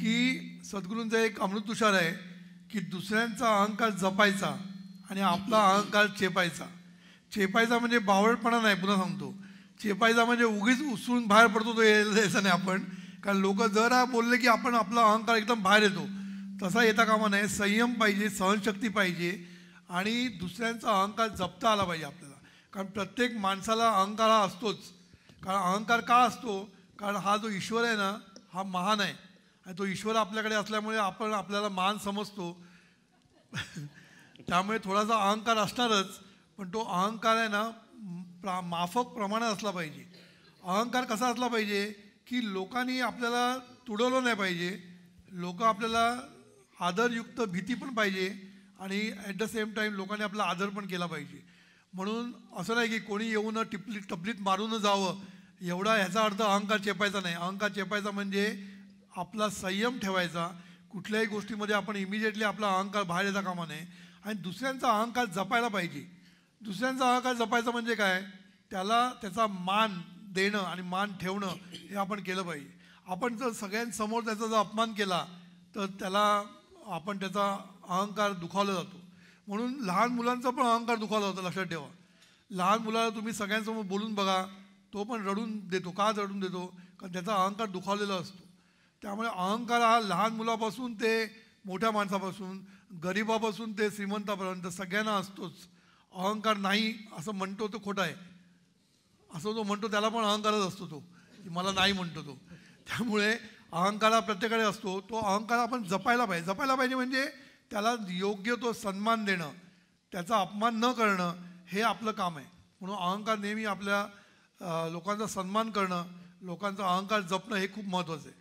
की सद्गुरूंचा एक अमृतुषार आहे की दुसऱ्यांचा अहंकार जपायचा आणि आपला अहंकार चेपायचा. चेपायचा म्हणजे बावळपणा नाही पुन्हा सांगतो. चेपायचा म्हणजे उगीच उसळून बाहेर पडतो तो यायचा नाही आपण. कारण लोक जरा बोलले की आपण आपला अहंकार एकदम बाहेर येतो. तसा येता कामा नाही संयम पाहिजे सहनशक्ती पाहिजे आणि दुसऱ्यांचा अहंकार जपता आला पाहिजे आपल्याला. कारण प्रत्येक माणसाला अहंकार हा असतोच. कारण अहंकार का असतो? कारण हा जो ईश्वर आहे ना हा महान आहे. आणि तो ईश्वर आपल्याकडे असल्यामुळे आपण आपल्याला मान समजतो. त्यामुळे थोडासा अहंकार असणारच पण तो अहंकार आहे ना प्रा माफक प्रमाणात असला पाहिजे. अहंकार कसा असला पाहिजे की लोकांनी आपल्याला तुडवलं नाही पाहिजे. लोक आपल्याला आदरयुक्त भीती पण पाहिजे आणि ॲट द सेम टाईम लोकांनी आपला आदर पण केला पाहिजे. म्हणून असं नाही की कोणी येऊन टिपलीत टपलीत मारून जावं. एवढा ह्याचा अर्थ अहंकार चेपायचा नाही. अहंकार चेपायचा म्हणजे आपला संयम ठेवायचा. कुठल्याही गोष्टीमध्ये आपण इमिजिएटली आपला अहंकार बाहेर येता कामा नये. आणि दुसऱ्यांचा अहंकार जपायला पाहिजे. दुसऱ्यांचा अहंकार जपायचा म्हणजे काय? त्याला त्याचा मान देणं आणि मान ठेवणं हे आपण केलं पाहिजे. आपण जर सगळ्यांसमोर त्याचा जर अपमान केला तर त्याला आपण त्याचा अहंकार दुखावला जातो. म्हणून लहान मुलांचा पण अहंकार दुखावला जातो लक्षात ठेवा. लहान मुलाला तुम्ही सगळ्यांसमोर बोलून बघा तो पण रडून देतो. का रडून देतो? कारण त्याचा अहंकार दुखावलेला असतो. त्यामुळे अहंकार हा लहान मुलापासून ते मोठ्या माणसापासून गरिबापासून ते श्रीमंतापर्यंत सगळ्यांना असतोच. अहंकार नाही असं म्हणतो तो खोटा आहे. असं तो म्हणतो त्याला पण अहंकारच असतो तो. की मला नाही म्हणतो तो. त्यामुळे अहंकार हा प्रत्येकाकडे असतो. तो अहंकार आपण जपायला पाहिजे. जपायला पाहिजे म्हणजे त्याला योग्य तो सन्मान देणं. त्याचा अपमान न करणं हे आपलं काम आहे. म्हणून अहंकार नेहमी आपल्या लोकांचा सन्मान करणं लोकांचा अहंकार जपणं हे खूप महत्त्वाचं आहे.